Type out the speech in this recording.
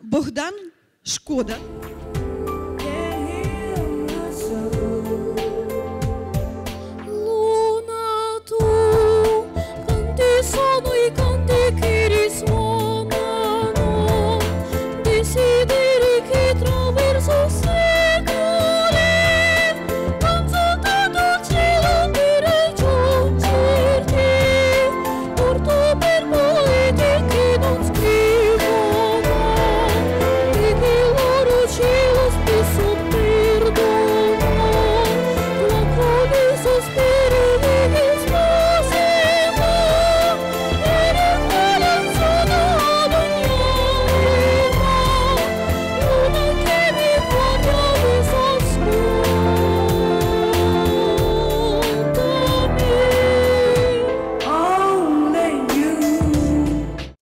Богдан Шкода.